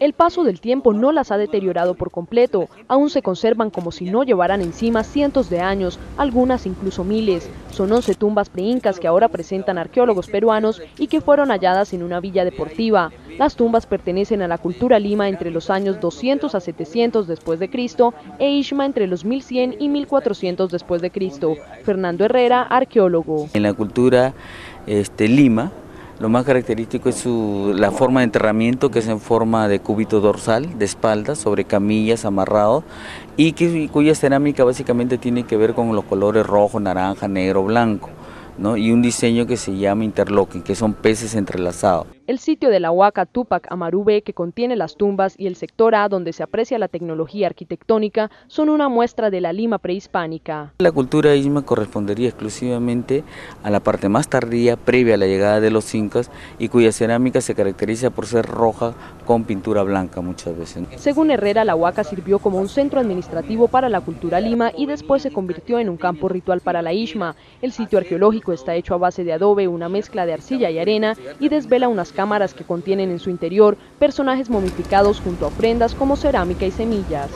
El paso del tiempo no las ha deteriorado por completo, aún se conservan como si no llevaran encima cientos de años, algunas incluso miles. Son 11 tumbas preincas que ahora presentan arqueólogos peruanos y que fueron halladas en una villa deportiva. Las tumbas pertenecen a la cultura Lima entre los años 200 a 700 después de Cristo e Ishma entre los 1100 y 1400 después de Cristo. Fernando Herrera, arqueólogo. En la cultura este, Lima, lo más característico es la forma de enterramiento que es en forma de cúbito dorsal, de espalda, sobre camillas, amarrado, y cuya cerámica básicamente tiene que ver con los colores rojo, naranja, negro, blanco y un diseño que se llama interlocking, que son peces entrelazados. El sitio de la Huaca Tupac Amarube, que contiene las tumbas, y el sector A, donde se aprecia la tecnología arquitectónica, son una muestra de la Lima prehispánica. La cultura isma correspondería exclusivamente a la parte más tardía, previa a la llegada de los incas, y cuya cerámica se caracteriza por ser roja con pintura blanca muchas veces. Según Herrera, la Huaca sirvió como un centro administrativo para la cultura Lima y después se convirtió en un campo ritual para la Ishma. El sitio arqueológico está hecho a base de adobe, una mezcla de arcilla y arena y desvela unas cámaras que contienen en su interior personajes momificados junto a ofrendas como cerámica y semillas.